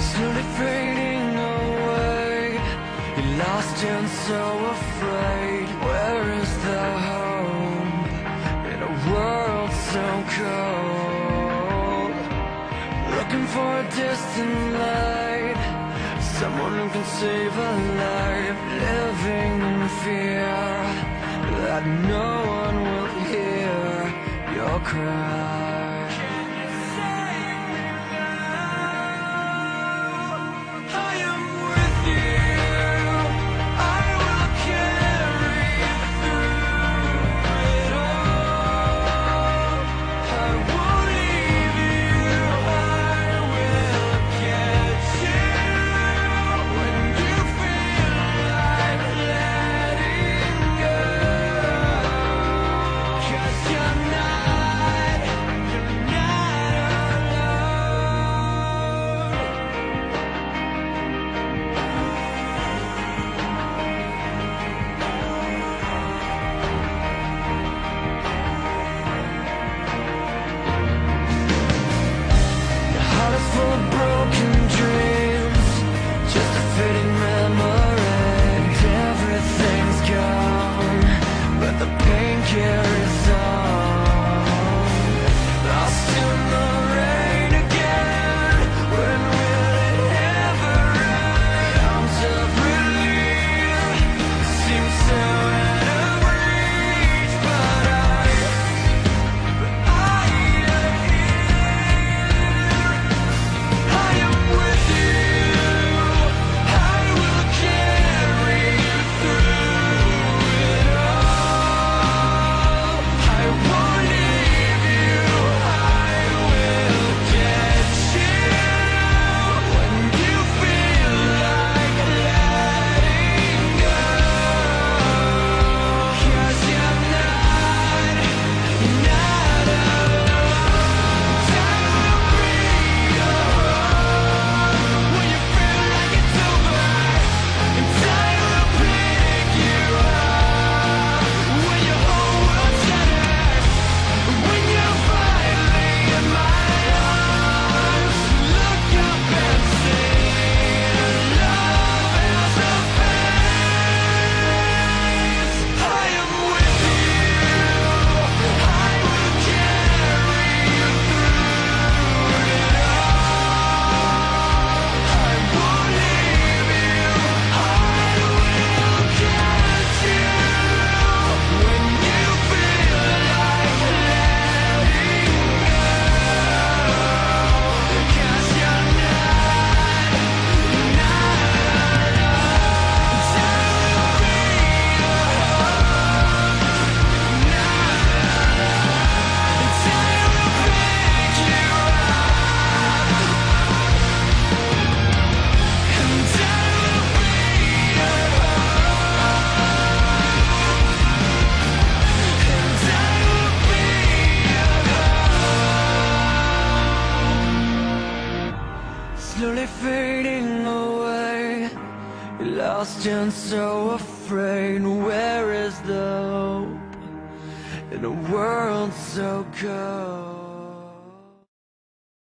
slowly fading away. You're lost and so afraid. Where is the home in a world so cold? Looking for a distant light, someone who can save a life. Living in fear that no one will hear your cry. slowly fading away. Lost and so afraid. Where is the hope In a world so cold?